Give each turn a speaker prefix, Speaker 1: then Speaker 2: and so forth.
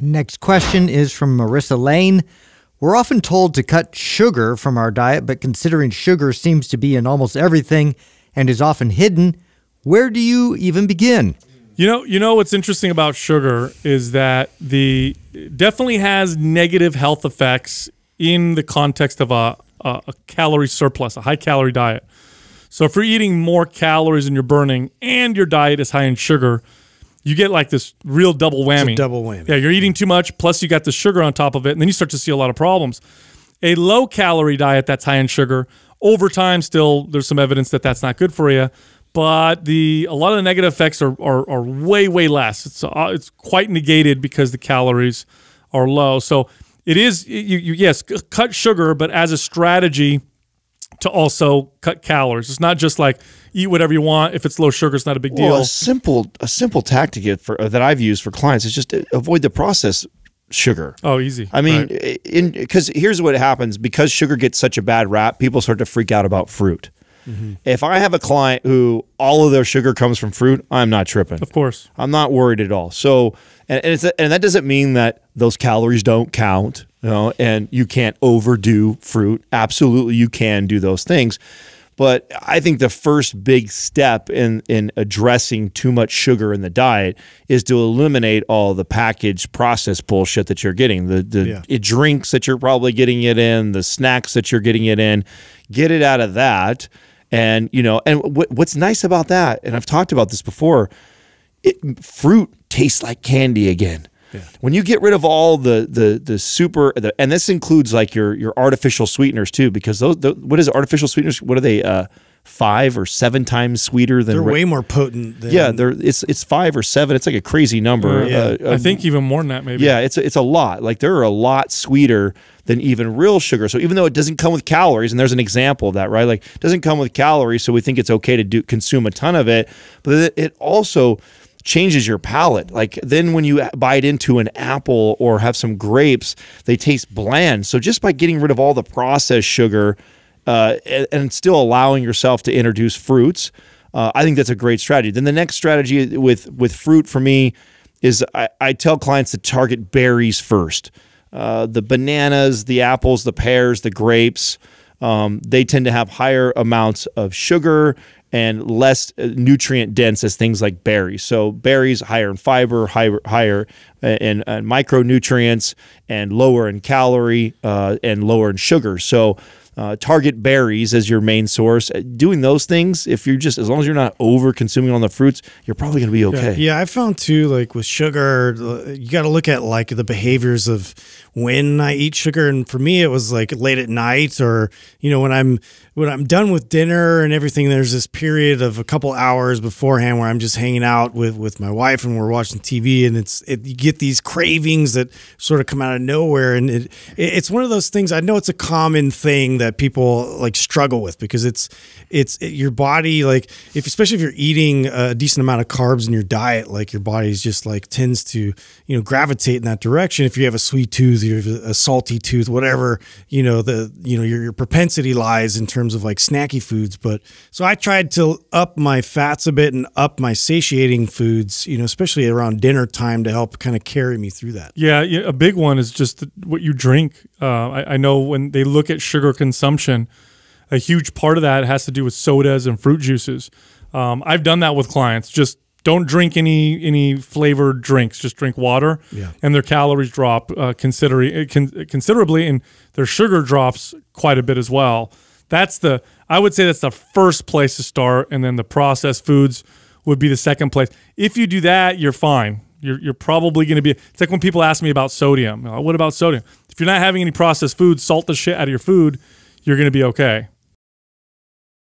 Speaker 1: Next question is from Marissa Lane. We're often told to cut sugar from our diet, but considering sugar seems to be in almost everything and is often hidden, where do you even begin?
Speaker 2: You know, you know what's interesting about sugar is that the definitely has negative health effects in the context of a, a, a calorie surplus, a high calorie diet. So if you're eating more calories than you're burning and your diet is high in sugar, you get like this real double whammy.
Speaker 3: double whammy.
Speaker 2: Yeah, you're eating too much, plus you got the sugar on top of it, and then you start to see a lot of problems. A low calorie diet that's high in sugar, over time, still there's some evidence that that's not good for you. But the a lot of the negative effects are are, are way way less. It's uh, it's quite negated because the calories are low. So it is you, you yes cut sugar, but as a strategy to also cut calories. It's not just like eat whatever you want. If it's low sugar, it's not a big deal.
Speaker 4: Well, a simple a simple tactic for that I've used for clients is just avoid the processed sugar.
Speaker 2: Oh, easy.
Speaker 4: I mean,
Speaker 2: Right.
Speaker 4: because here's what happens because sugar gets such a bad rap, people start to freak out about fruit.
Speaker 2: Mm-hmm.
Speaker 4: If I have a client who all of their sugar comes from fruit, I'm not tripping.
Speaker 2: Of course.
Speaker 4: I'm not worried at all. So, and, and, it's, and that doesn't mean that those calories don't count, you know, and you can't overdo fruit. Absolutely, you can do those things. But I think the first big step in, in addressing too much sugar in the diet is to eliminate all the packaged processed bullshit that you're getting. The the
Speaker 3: Yeah.
Speaker 4: it drinks that you're probably getting it in, the snacks that you're getting it in. Get it out of that. And you know, and what, what's nice about that, and I've talked about this before, it, fruit tastes like candy again. When you get rid of all the the the super, the, and this includes like your your artificial sweeteners too, because those the, what is it, artificial sweeteners? What are they? Uh, five or seven times sweeter than
Speaker 3: They're way more potent than
Speaker 4: yeah, they're it's it's five or seven. It's like a crazy number.
Speaker 3: Yeah.
Speaker 4: Uh,
Speaker 2: I think even more than that, maybe.
Speaker 4: yeah, it's a, it's a lot. Like they're a lot sweeter than even real sugar. So even though it doesn't come with calories, and there's an example of that, right? Like it doesn't come with calories, so we think it's okay to do consume a ton of it, but it, it also changes your palate. Like then when you bite into an apple or have some grapes, they taste bland. So just by getting rid of all the processed sugar uh, and, and still allowing yourself to introduce fruits, uh, I think that's a great strategy. Then the next strategy with with fruit for me is I, I tell clients to target berries first. Uh, the bananas, the apples, the pears, the grapes, um, they tend to have higher amounts of sugar and less uh, nutrient dense as things like berries. So berries higher in fiber, higher higher in, in micronutrients, and lower in calorie uh, and lower in sugar. So uh, target berries as your main source. Uh, Doing those things, if you're just as long as you're not over consuming on the fruits, you're probably going to be okay.
Speaker 3: Yeah, I found too, like with sugar, you got to look at like the behaviors of when I eat sugar. And for me, it was like late at night, or you know, when I'm when I'm done with dinner and everything. There's this period of a couple hours beforehand where I'm just hanging out with with my wife and we're watching TV, and it's it, you get these cravings that sort of come out of nowhere, and it, it it's one of those things. I know it's a common thing that people like struggle with because it's it's it, your body like if especially if you're eating a decent amount of carbs in your diet like your body's just like tends to you know gravitate in that direction. If you have a sweet tooth you have a salty tooth whatever you know the you know your, your propensity lies in terms of like snacky foods. But so i tried to up my fats a bit and up my satiating foods you know especially around dinner time to help kind of carry me through that.
Speaker 2: Yeah, yeah, a big one is just what you drink. Uh, I, I know when they look at sugar consumption, a huge part of that has to do with sodas and fruit juices. Um, I've done that with clients. Just don't drink any any flavored drinks. Just drink water,
Speaker 3: Yeah.
Speaker 2: and their calories drop uh, considering con- considerably, and their sugar drops quite a bit as well. That's the I would say that's the first place to start, and then the processed foods would be the second place. If you do that, you're fine. You're, you're probably going to be. It's like when people ask me about sodium. Uh, what about sodium? If you're not having any processed foods, salt the shit out of your food, you're going to be okay.